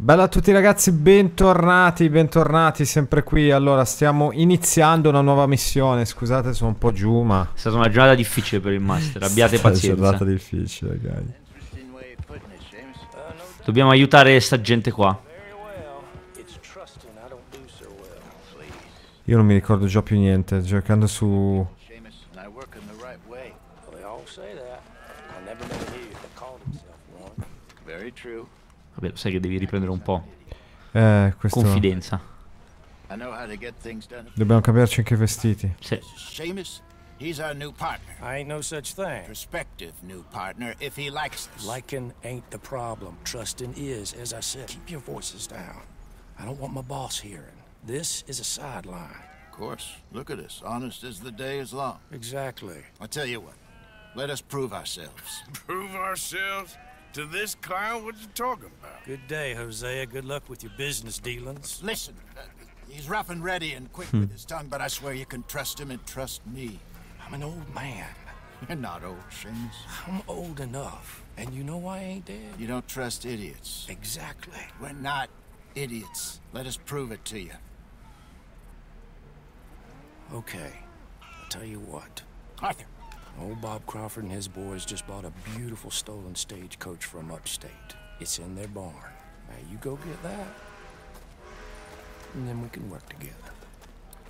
Bella a tutti ragazzi, bentornati, bentornati sempre qui. Allora, stiamo iniziando una nuova missione. Scusate, sono un po' giù, ma... È stata una giornata difficile per il master, abbiate È una pazienza. giornata difficile, ragazzi. Dobbiamo aiutare sta gente qua. Io non mi ricordo già più niente, cercando su... Seamus and I work in the right way. Well, they all say that. I never met an idiot that called himself one. Very true. Vabbè, lo sai che devi riprendere un po'. Eh, questo... Confidenza. Dobbiamo cambiarci anche i vestiti. Sì. Seamus, he's our new partner. I ain't no such thing. Prospective new partner if he likes us. Liking ain't the problem. Trusting is, as I said. Keep your voices down. I don't want my boss hearing. This is a sideline. Of course. Look at us. Honest as the day is long. Exactly. I'll tell you what. Let us prove ourselves. prove ourselves to this clown? What you talking about? Good day, Hosea. Good luck with your business dealings. Listen, uh, he's rough and ready and quick with his tongue, but I swear you can trust him and trust me. I'm an old man. You're not old, Seamus. I'm old enough. And you know why I ain't dead. You don't trust idiots. Exactly. We're not idiots. Let us prove it to you. Okay. I'll tell you what. Arthur, Old Bob Crawford and his boys just bought a beautiful stolen stagecoach from upstate. It's in their barn. Now you go get that, and then we can work together.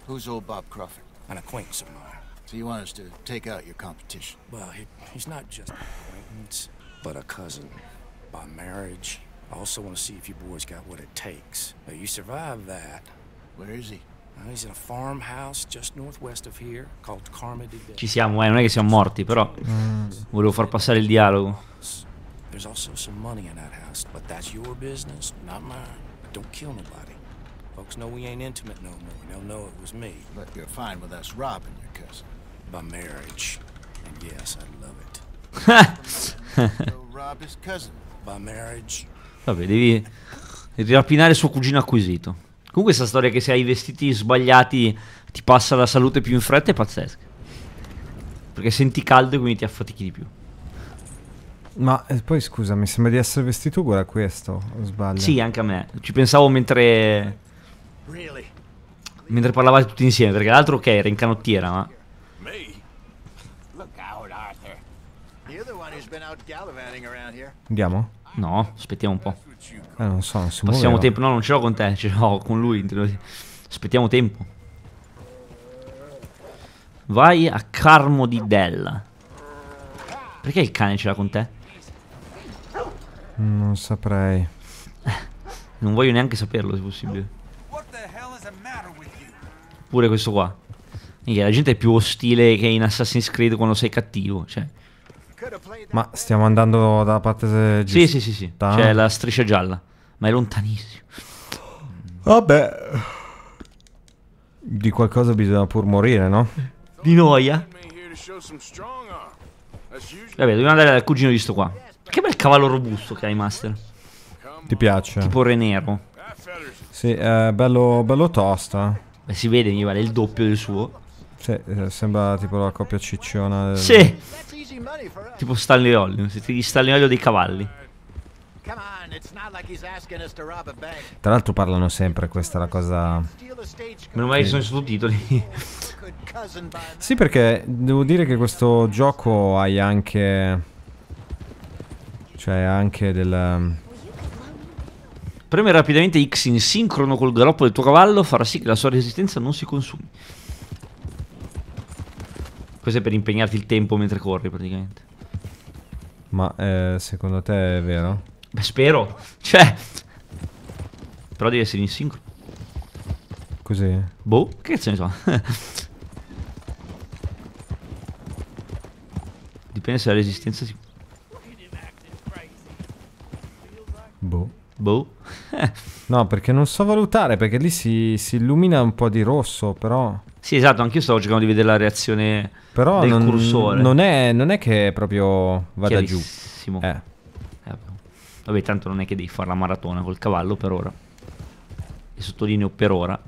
who's old Bob Crawford? An acquaintance of mine. So you want us to take out your competition? Well, he, he's not just an acquaintance, but a cousin by marriage. I also want to see if you boys got what it takes. Now, you survive that. Where is he? Dale. Ci siamo, eh, non è che siamo morti, però volevo far passare il dialogo. There's also some money in that house, but that's your business, not mine. Don't kill nobody. Folks know we ain't intimate no more. They'll know it was me But you're fine with us robbing your cousin. by marriage. And yes, I'd love it. Rob his cousin. By marriage, Vabbè, devi rapinare suo cugino acquisito. Comunque questa storia che se hai i vestiti sbagliati ti passa la salute più in fretta è pazzesca. Perché senti caldo e quindi ti affatichi di più. Ma eh, poi scusa, mi sembra di essere vestito uguale a questo, o sbaglio? Sì, anche a me. Ci pensavo mentre, Really? mentre parlavate tutti insieme, perché l'altro ok, era in canottiera, ma... Me? Look out, Arthur. You're the one who's been out gallivanting around here. Andiamo? No, aspettiamo un po'. Eh, non so, non si Passiamo muoveva. tempo. No, non ce l'ho con te, ce l'ho con lui. Aspettiamo tempo. Vai a Carmo di Della. Perché il cane ce l'ha con te? Non saprei. Non voglio neanche saperlo se possibile. Pure questo qua. La gente è più ostile che in Assassin's Creed quando sei cattivo. Cioè. Ma stiamo andando dalla parte giusta? Sì, sì, sì, sì. C'è la striscia gialla. Ma è lontanissimo. Vabbè. Di qualcosa bisogna pur morire, no? Di noia. Vabbè, dobbiamo andare dal cugino di sto qua. Che bel cavallo robusto che hai, Master. Ti piace? Tipo re nero. Sì, è bello, bello tosta. Beh, si vede, mi vale il doppio del suo. Sì, eh, sembra tipo la coppia cicciona. del- Sì, Tipo Stanley Olio. Gli Stanley Olio dei cavalli. Tra l'altro parlano sempre, questa è la cosa... Meno male che sono i sottotitoli. Sì, perché devo dire che questo gioco hai anche... Cioè, anche del... Premere rapidamente X in sincrono col galoppo del tuo cavallo farà sì che la sua resistenza non si consumi. Questo è per impegnarti il tempo mentre corri, praticamente. Ma eh, secondo te è vero? Beh, spero. Cioè. Però devi essere in sincrono. Così? Boh, che cazzo ne so. Dipende se la resistenza si... Boh. Boh. No, perché non so valutare, perché lì si, si illumina un po' di rosso, però... sì, esatto, anch'io stavo cercando di vedere la reazione Però del non, cursore. non è, non è che proprio vada giù. Eh. Eh, Vabbè, tanto non è che devi fare la maratona col cavallo per ora. E sottolineo per ora.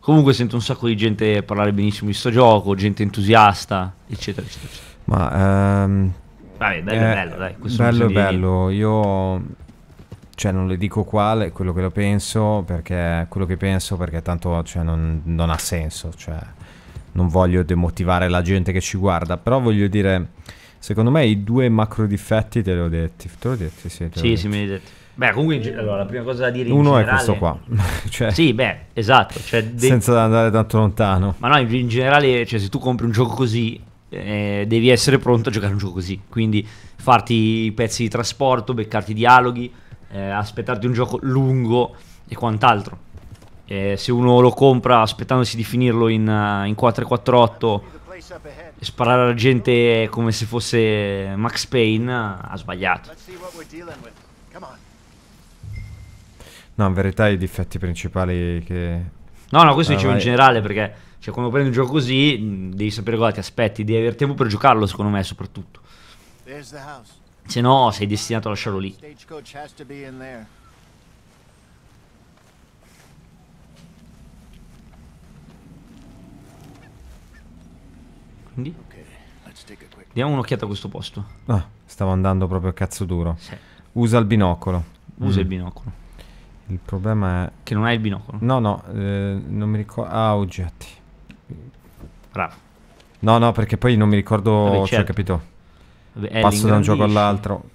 Comunque sento un sacco di gente parlare benissimo di sto gioco, gente entusiasta, eccetera, eccetera. eccetera. Ma ehm, Vabbè, bello, Eh, bello, dai. questo bello, bello. Io cioè non le dico quale, quello che lo penso, perché quello che penso perché tanto cioè, non, non ha senso, cioè non voglio demotivare la gente che ci guarda, però voglio dire secondo me i due macro difetti te li ho detti, te li ho detti, sì, Sì, detti. sì, me l'hai detto. Beh, comunque, allora, la prima cosa da dire in Uno è generale... questo qua. cioè, Sì, beh, esatto. Cioè, de- senza andare tanto lontano. Ma no, in, in generale, cioè, se tu compri un gioco così, eh, devi essere pronto a giocare un gioco così. Quindi farti i pezzi di trasporto, beccarti i dialoghi, eh, aspettarti un gioco lungo e quant'altro. Eh, se uno lo compra aspettandosi di finirlo in, eh, in 448 e sparare alla gente come se fosse Max Payne, ha sbagliato. No, in verità i difetti principali che No, no, questo Ah, dicevo in vai. generale perché cioè, quando prendi un gioco così mh, devi sapere cosa ti aspetti, devi avere tempo per giocarlo, secondo me, soprattutto. There's the house. Se no, sei destinato a lasciarlo lì. Quindi diamo un'occhiata a questo posto. Ah, stavo andando proprio a cazzo duro. Sì. Usa il binocolo. Usa Mm. il binocolo. Il problema è Che non hai il binocolo. No, no, eh, non mi ricordo Ah, oggetti. Bravo. No, no, perché poi non mi ricordo, Vabbè, cioè, certo. capito? Vabbè, Passo da un gioco all'altro.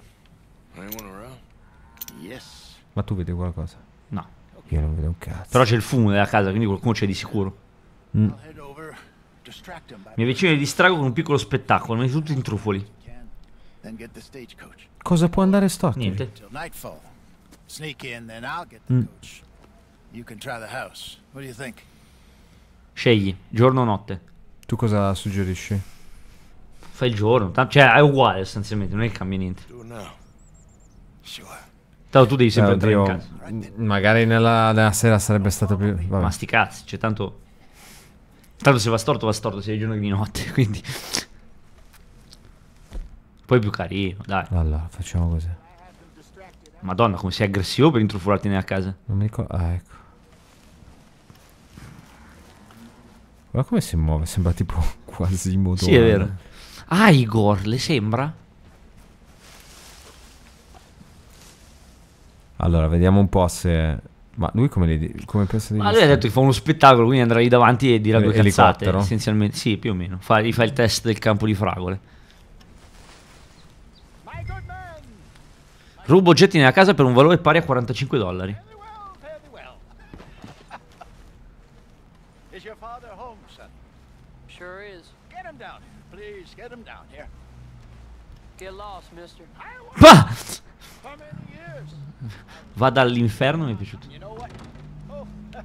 Ma tu vedi qualcosa? No. Io non vedo un cazzo. Però c'è il fumo della casa, quindi qualcuno c'è di sicuro. Mm. Mi avvicino e distrago con un piccolo spettacolo, metti tutti in trufoli. Cosa può andare storto? Niente. Mm. Scegli, giorno o notte. Tu cosa suggerisci? Fai il giorno. cioè, è uguale sostanzialmente, non è che cambia niente. Tanto tu devi sempre Eh, entrare in oddio, casa. magari nella, nella sera sarebbe stato più... Vabbè. Ma sti cazzi, cioè tanto... Tanto se va storto va storto, sia di giorno che di notte, quindi... Poi è più carino, dai. Allora, facciamo così. Madonna, come sei aggressivo per intrufolarti nella casa. Non mi ricordo... Ah, ecco. Guarda come si muove, sembra tipo quasi modo. Sì, è vero. Ah, Igor, le sembra? Allora, vediamo un po' se... Ma lui come, li come pensa di Ma lui ha detto che fa uno spettacolo, quindi andrà lì davanti e dirà due cazzate. Essenzialmente, sì, più o meno. Fa, gli fa il test del campo di fragole. Rubo oggetti nella casa per un valore pari a 45 dollari. Is your father home, son? Sure is. Get him down here. Him down here. Get lost, mister. Bah! For many years. Vada all'inferno, mi è piaciuto. Oh,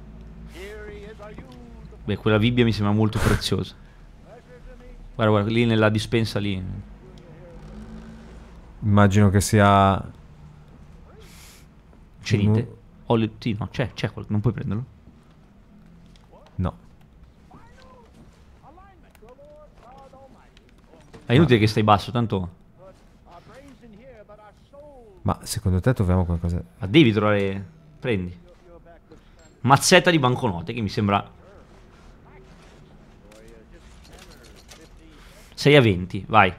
Beh, quella Bibbia mi sembra molto preziosa. Guarda, guarda, lì nella dispensa lì. Immagino che sia... C'è niente. Olio, sì, no, c'è, c'è qualcosa. Non puoi prenderlo? No. È inutile che stai basso, tanto... Ma secondo te troviamo qualcosa... Ma devi trovare... Prendi. Mazzetta di banconote, che mi sembra... 6 a 20, vai.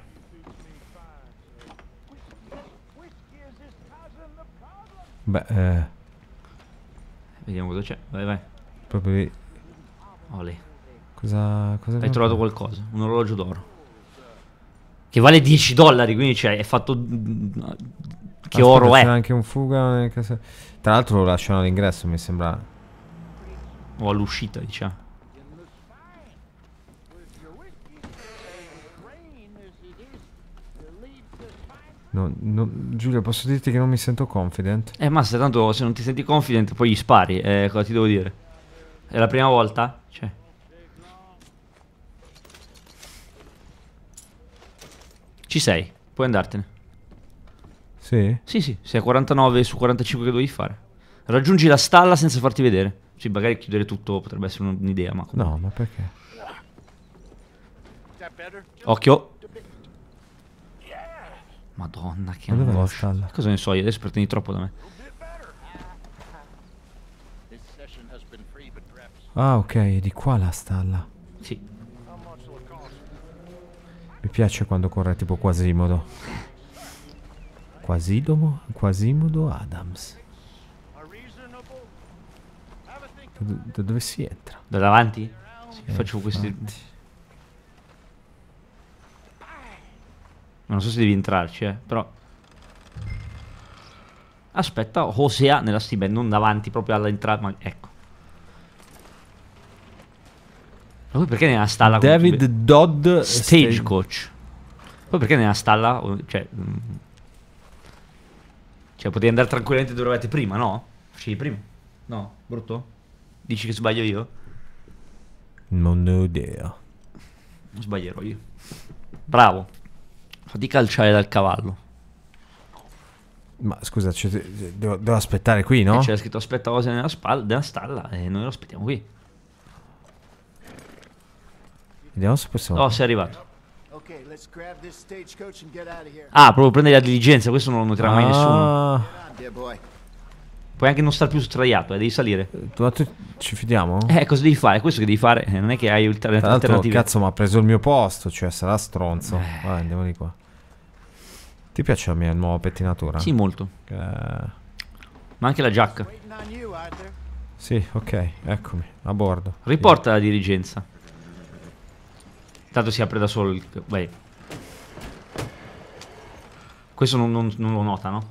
Beh, eh, Vediamo cosa c'è. Vai, vai. proprio lì. Olè. Cosa... cosa Hai trovato fatto? qualcosa. Un orologio d'oro. Che vale 10 dollari, quindi cioè, è fatto... Che Aspetta, oro è? anche un fuga Tra l'altro lo lasciano all'ingresso, mi sembra... O all'uscita, diciamo. No, no, Giulio, posso dirti che non mi sento confident? Eh, ma se tanto se non ti senti confident poi gli spari, eh, cosa ti devo dire? È la prima volta? Cioè. Ci sei, puoi andartene. Sì? Sì, sì, sei a 49 su 45 che dovevi fare. Raggiungi la stalla senza farti vedere. Sì, magari chiudere tutto potrebbe essere un- un'idea, ma comunque. No, ma perché? Occhio. Madonna, che Ma angoscia. Cosa ne so io, adesso pretendi troppo da me. Ah, ok, è di qua la stalla. Sì. Piace quando corre tipo Quasimodo. Quasimodo, Quasimodo Adams. Da, da dove si entra? Da davanti? Sì, faccio questi... Non so se devi entrarci, eh, però... Aspetta, Hosea nella Steam, non davanti proprio all'entrata, ma ecco. Ma poi perché nella stalla... con- David Dodd Stagecoach. Poi perché nella stalla... Cioè... mm, Cioè, potevi andare tranquillamente dove eravate prima, no? Facevi prima? No? Brutto? Dici che sbaglio io? Non ne ho idea. Non sbaglierò io. Bravo. Fatti calciare dal cavallo. Ma scusa, c'è- devo, devo aspettare qui, no? E c'era scritto aspetta cose nella, spalla, nella stalla e noi lo aspettiamo qui. Vediamo se possiamo. Oh, sei arrivato. Okay, let's grab this stagecoach and get out of here. Ah, proprio prendere la diligenza, questo non lo noterà mai nessuno. Ah, boy. Puoi anche non star più sdraiato, eh, devi salire. ma tu ci fidiamo? Eh, cosa devi fare? Questo che devi fare. eh, non è che hai alternative. cazzo, mi ha preso il mio posto, cioè sarà stronzo. Eh. Vai, andiamo di qua. Ti piace la mia nuova pettinatura? Sì, molto. Eh, Ma anche la giacca. Sì, ok, eccomi, a bordo. Riporta la dirigenza. Tanto si apre da solo il... Vai. Questo non, non- non lo nota, no?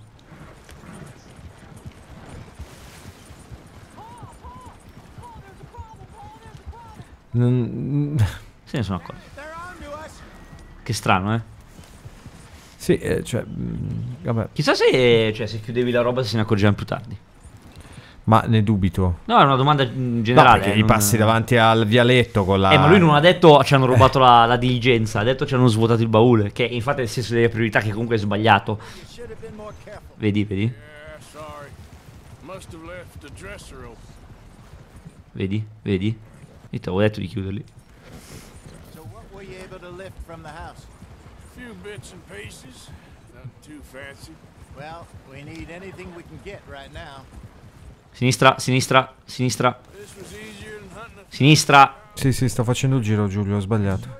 Mm, Se ne sono accorto. Che strano, eh. sì, eh, cioè, mm, vabbè, Chissà se, cioè, se chiudevi la roba se ne accorgevano più tardi. Ma ne dubito. No, è una domanda No, generale. perché eh, gli non- passi davanti al vialetto con la... Eh, ma lui non ha detto ci hanno rubato la, la diligenza, ha detto ci hanno svuotato il baule. Che infatti è il senso delle priorità che comunque è sbagliato. Vedi, vedi? Vedi? Vedi? Io ti avevo detto di chiuderli. So what were you able to lift from the house? Few bits and pieces. Nothing too fancy. Well, we need anything we can get right now. Sinistra, sinistra, sinistra, sinistra. Sì, sì, sto facendo il giro, Giulio, ho sbagliato.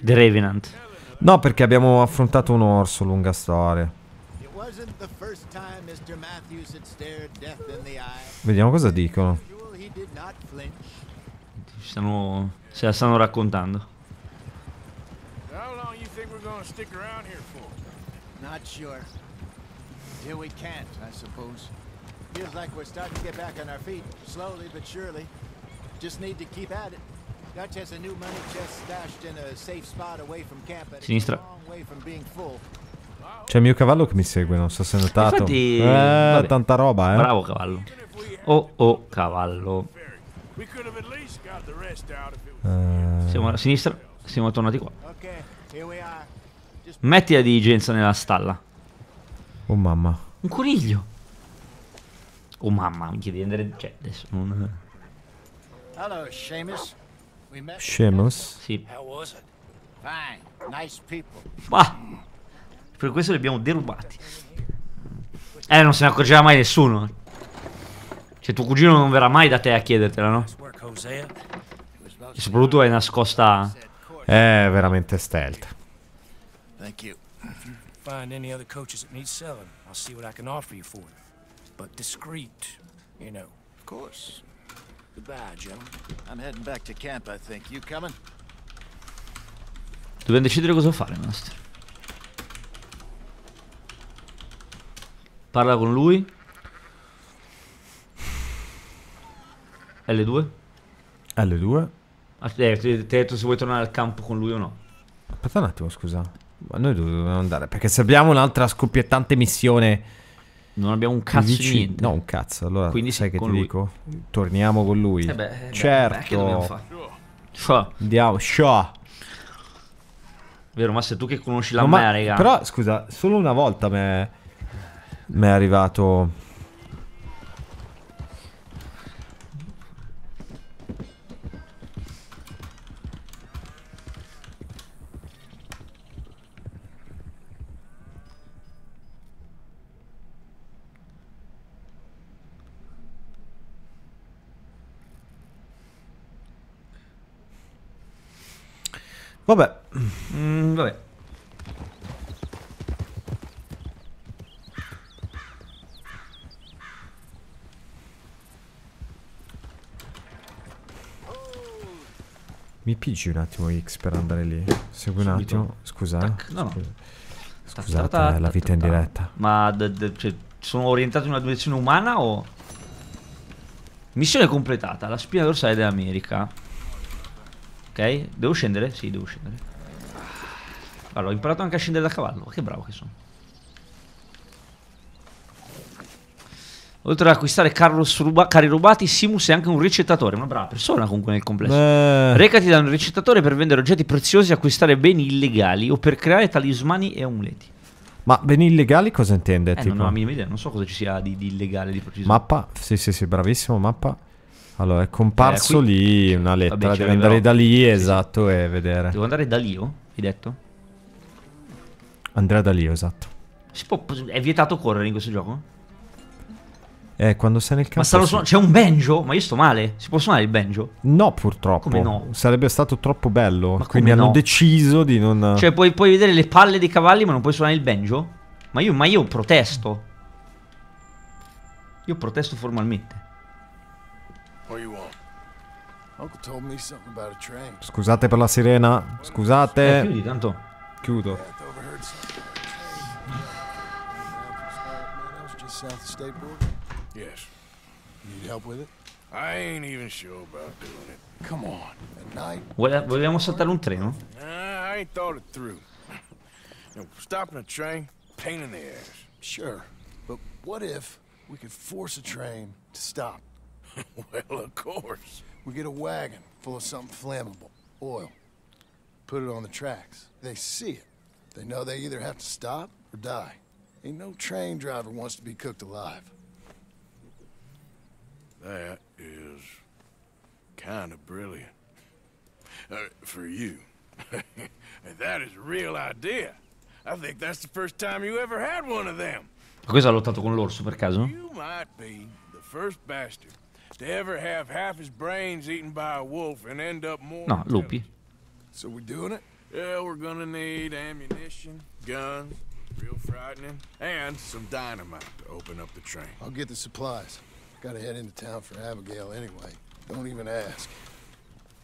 The Revenant. No, perché abbiamo affrontato un orso, lunga storia. Vediamo cosa dicono. Ci stanno, se la stanno raccontando. How long you think we're gonna stick around here for? Not sure. Till we can't, I suppose. Feels like we're starting to get back on our feet, slowly but surely. Just need to keep at it. Dutch has a new money chest stashed in a safe spot away from camp, and it's a Sinistra. long way from being full. C'è il mio cavallo che mi segue, non so se hai notato. Infatti, eh, vabbè. tanta roba, eh. Bravo cavallo. Oh, oh, cavallo. Eh, Siamo a sinistra, siamo tornati qua. Okay, here we are. Metti la diligenza nella stalla. oh mamma. Un coniglio. Oh mamma, mi chiedi di andare... Cioè, adesso non... hello, Seamus. We met. Seamus? Sì. How was it? Fine, nice people. Ah! Per questo li abbiamo derubati. Eh, non se ne accorgerà mai nessuno. Cioè, tuo cugino non verrà mai da te a chiedertela, no? E soprattutto è nascosta... È veramente stealth. Thank you. Find any other coaches that need selling. I'll see what I can offer you for them. But discreet, you know. Of course. Goodbye, gentlemen. I'm heading back to camp, I think. You coming? Dobbiamo decidere cosa fare, master. Parla con lui. L2. Alle due? Ah, eh, ti ho detto se vuoi tornare al campo con lui o no. Aspetta un attimo, scusa. Ma noi dove dobbiamo andare? Perché se abbiamo un'altra scoppiettante missione Non abbiamo un cazzo di niente. No, un cazzo. Allora, Quindi sai che ti lui. dico? Torniamo con lui. Eh beh, eh certo. beh, che dobbiamo fare? Fa. Andiamo. Sciò. Vero, ma sei tu che conosci la No, ma- mea, raga. Però, scusa, solo una volta mi è arrivato... Vabbè, Mm, vabbè. mi pigi un attimo X per andare lì. Segui un attimo. Scusa, eh. Tac, no, no. Ta- Scusate, ta- ta- eh, la vita in ta- ta- diretta. Ma cioè, sono orientato in una direzione umana o... Missione completata, la spina dorsale dell'America. Ok, devo scendere? Sì, devo scendere. Allora, ho imparato anche a scendere da cavallo, che bravo che sono. Oltre ad acquistare Carlos ruba- carri rubati, Simus è anche un ricettatore, una brava persona comunque nel complesso. Beh, Recati da un ricettatore per vendere oggetti preziosi, acquistare beni illegali o per creare talismani e amuleti. ma beni illegali cosa intende? Eh, tipo? non ho la minima idea, non so cosa ci sia di, di illegale di preciso. Mappa? Sì, sì, sì, bravissimo, mappa. Allora, è comparso Eh, qui- lì una lettera, Vabbè, devi andare da lì, Sì, sì. esatto, e vedere. Devo andare da Lio, hai detto? Andrea da lì, esatto. Si può, è vietato correre in questo gioco? Eh, quando sei nel campo... Ma suon- c'è un banjo? Ma io sto male? Si può suonare il banjo? No, purtroppo. Come no? Sarebbe stato troppo bello. Ma quindi come hanno no? deciso di non... Cioè puoi, puoi vedere le palle dei cavalli ma non puoi suonare il banjo? Ma io, ma io protesto. Io protesto formalmente. Scusate per la sirena. Eh, Scusate. chiudi tanto. Chiudo. Yes. Need help with it? I ain't even sure about doing it. Come on. At night? Vogliamo saltare un treno? Nah, I ain't thought it through. You know, stopping a train, pain in the ass. Sure. But what if we could force a train to stop? well, of course. We get a wagon full of something flammable, oil. Put it on the tracks. They see it. They know they either have to stop or die. Ain't no train driver wants to be cooked alive. That is kind of brilliant. Uh, for you. that is a real idea. I think that's the first time you ever had one of them. Ma questo ha lottato con l'orso per caso? You might be the first bastard to ever have half his brains eaten by a wolf and end up more. No, lupi. So we're doing it? Yeah, we're gonna need ammunition, guns, real frightening, and some dynamite to open up the train. I'll get the supplies. Gotta head into town for Abigail anyway. Don't even ask.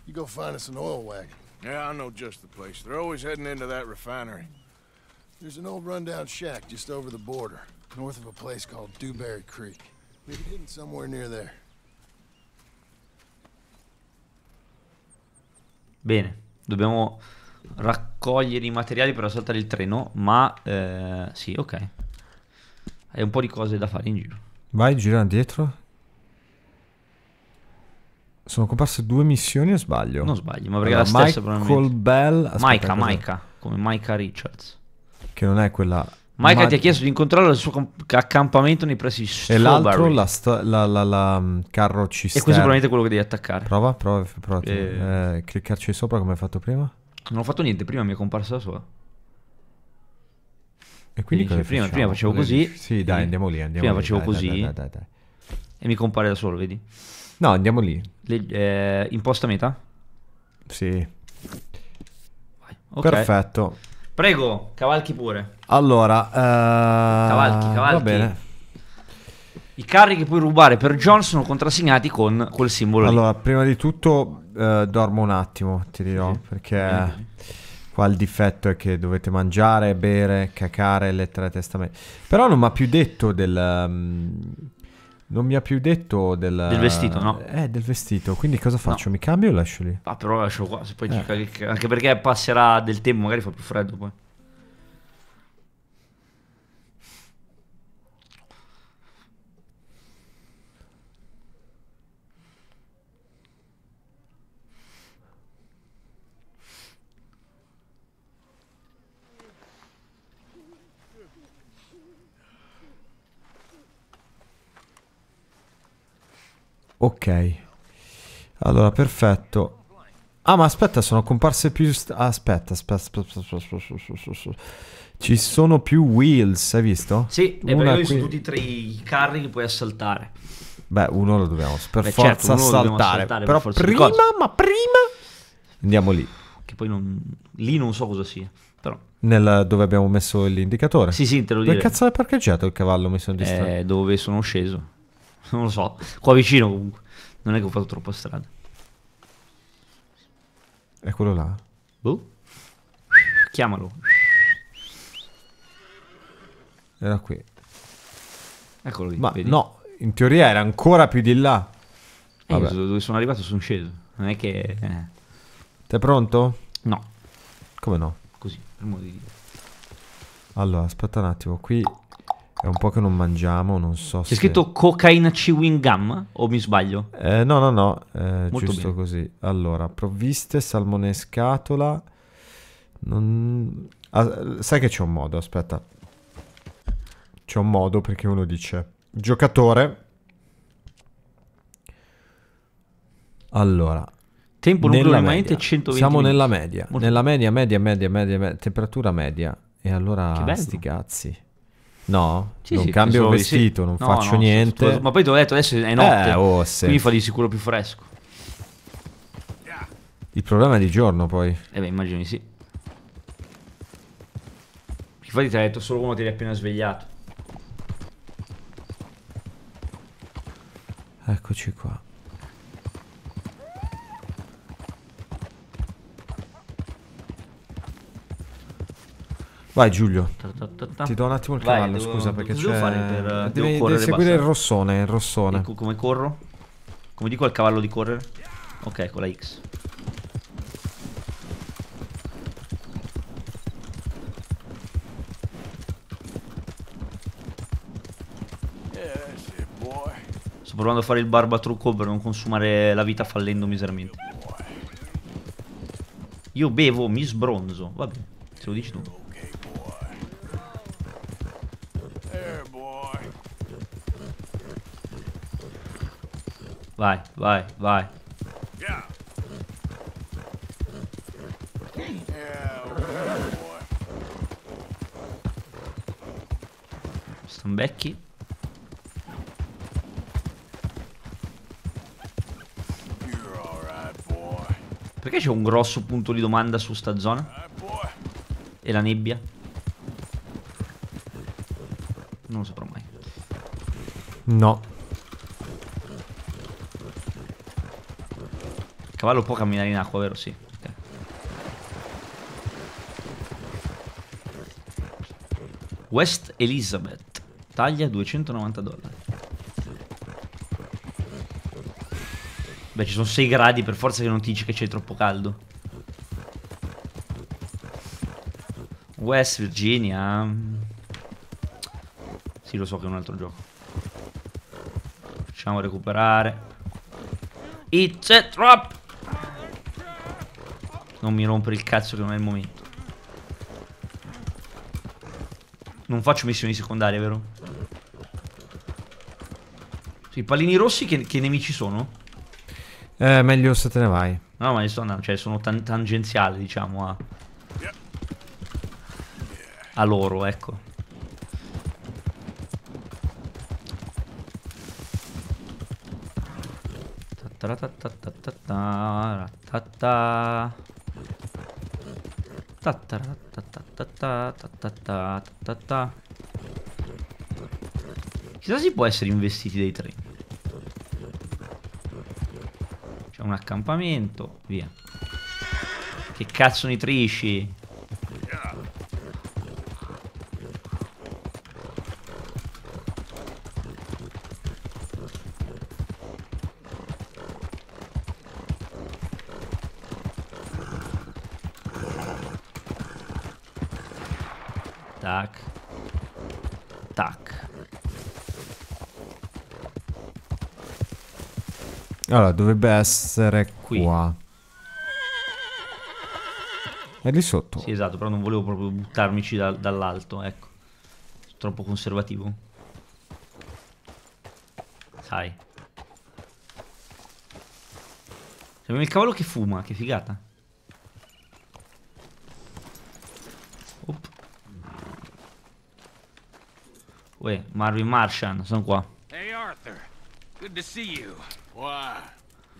You go find us an oil wagon. Yeah, I know just the place. They're always heading into that refinery. There's an old rundown shack just over the border, north of a place called Dewberry Creek. Leave it hidden somewhere near there. Bene, dobbiamo raccogliere i materiali per assaltare il treno, ma eh, sì, ok. Hai un po' di cose da fare in giro. Vai, gira indietro. Sono comparse due missioni o sbaglio? Non sbagli, ma perché Allora, la stessa Michael probabilmente. Bell... aspetta, Maika, cos'è? Maika, come Maika Richards. Che non è quella... Maika Ma- ti ha chiesto di incontrarlo al suo camp- accampamento nei pressi di E l'altro, Strawberry. la, sto- la, la, la, mm, carro E cisterna. questo è probabilmente quello che devi attaccare. Prova, prova, prova. tu. Eh. Eh, cliccarci sopra come hai fatto prima. Non ho fatto niente, prima mi è comparsa da sola. E quindi Dice, prima- prima facevo così? Sì, dai, e- andiamo lì, andiamo prima lì, facevo dai, così. Dai, dai. E mi compare da solo, vedi? No, andiamo lì. Le- eh, imposta meta? Sì. Vai. Ok. Perfetto. Prego, cavalchi pure. Allora, eh, Cavalchi, cavalchi. Va bene. I carri che puoi rubare per John sono contrassegnati con quel simbolo lì. Allora, prima di tutto eh, dormo un attimo, ti dirò, perché qua il difetto è che dovete mangiare, bere, cacare, lettere testamento. Però non mi ha più detto del... mm, non mi ha più detto del... Del vestito, no? Eh, del vestito. Quindi cosa faccio? Mi cambio o lascio lì? Ah, però lascialo qua, se poi Eh. ci caghi- anche perché passerà del tempo, magari fa più freddo poi. Ok. Allora, perfetto. Ah, ma aspetta, sono comparse più... Aspetta, aspetta, aspetta, aspetta, aspetta, Ci sono più wheels, hai visto? Sì, e poi perché sono tutti tre i carri che puoi assaltare. Beh, uno lo dobbiamo per Beh, forza certo, assaltare. assaltare. Però per prima, ma prima... Andiamo lì. Che poi non... lì non so cosa sia, però... Nel, dove abbiamo messo l'indicatore? Sì, sì, te lo dico. Dove cazzo l'hai parcheggiato il cavallo? Mi sono distratto. Eh, dove sono sceso. Non lo so. Qua vicino comunque. Non è che ho fatto troppa strada. È quello là. Boh. Chiamalo. Era qui. Eccolo lì. Ma vedi? no, in teoria era ancora più di là. Eh, vabbè. dove sono arrivato sono sceso. Non è che... eh, Sei pronto? No, Come no? così, per modo di dire. Allora, aspetta un attimo. Qui è un po' che non mangiamo, non so se... C'è scritto cocaina chewing gum? O mi sbaglio? Eh, no, no, no, eh, giusto bene. così. Allora, provviste, salmone in scatola. Non... ah, sai che c'è un modo, aspetta. C'è un modo perché uno dice giocatore. Allora, Tempo rimanente media. 120 Siamo minuti. nella media. Molto- Nella media, media, media, media, media, temperatura media. E allora, Che sti cazzi. No, Sì, non sì, cambio di sì. vestito, non No, faccio no, niente. sto- Ma poi ti ho detto adesso è notte. Eh, oh. Quindi fa di sicuro più fresco. Il problema è di giorno poi. Eh beh, immagino di sì. Infatti ti ha detto solo uno ti eri appena svegliato. Eccoci qua. Vai Giulio, ti do un attimo il cavallo, devo- scusa perché c'è... devo fare per, eh, devo devi, devi seguire il rossone, il rossone. Ecco come corro. Come dico al cavallo di correre. Ok, con la X. Sto provando a fare il barbatrucco per non consumare la vita fallendo miseramente. Io bevo, mi sbronzo. Va bene, se lo dici tu. Vai, vai, vai. Sono vecchi. Perché c'è un grosso punto di domanda su sta zona? E la nebbia? Non lo saprò mai. No, Il cavallo può camminare in acqua, vero? Sì. ok. West Elizabeth. Taglia 290 dollari. Beh, ci sono 6 gradi, per forza che non ti dici che c'è troppo caldo. West Virginia. Sì, lo so che è un altro gioco. Facciamo recuperare. It's a trap! Non mi rompere il cazzo che non è il momento. Non faccio missioni secondarie, vero? Sì, I pallini rossi che, che nemici sono? eh, meglio se te ne vai. No, ma ne sto andando, cioè sono tan- tangenziali, diciamo, a a loro, ecco. Chissà si può essere investiti dei treni. C'è un accampamento, via. Che cazzo ne trisci? Allora, dovrebbe essere Qui. qua. È lì sotto. Sì, esatto, però non volevo proprio buttarmici da- dall'alto, ecco. Troppo conservativo. Sai. Abbiamo il cavallo che fuma, che figata. Op. Uè, Marvin Martian, sono qua. Hey, Arthur. Good to see you. Why?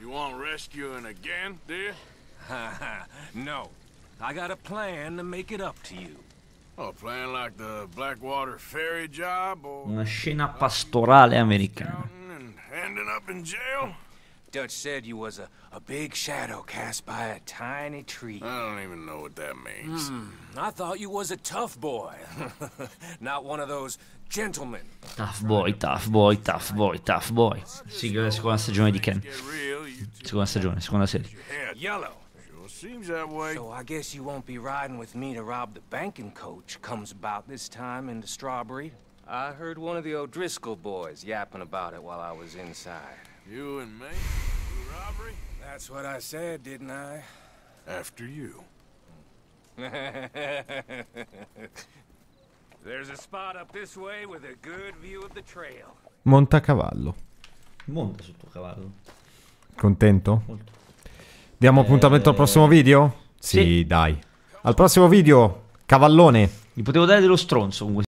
You want rescuing again, do you? no, I got a plan to make it up to you. Oh, a plan like the Blackwater ferry job or Una scena pastorale americana. and ending up in jail? Dutch said you was a, a big shadow cast by a tiny tree. I don't even know what that means. Hmm, I thought you was a tough boy. Not one of those gentlemen. Tough boy, tough boy, tough boy, tough boy. Sigla della seconda stagione di Ken. Get real, you Seconda stagione, seconda serie. head. Yellow. Sure seems that way. So I guess you won't be riding with me to rob the banking coach comes about this time in the Strawberry. I heard one of the O'Driscoll boys yapping about it while I was inside. You and me? Do robbery? That's what I said, didn't I? After you. There's a spot up this way with a good view of the trail. Montacavallo. Monta sul tuo cavallo. Contento? Molto. Diamo appuntamento al prossimo video? Sì, sì. dai. Al prossimo video, cavallone. Gli potevo dare dello stronzo comunque